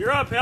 You're up, Helen.